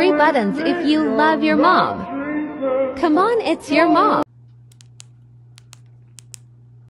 three buttons if you love your mom. Come on, it's your mom.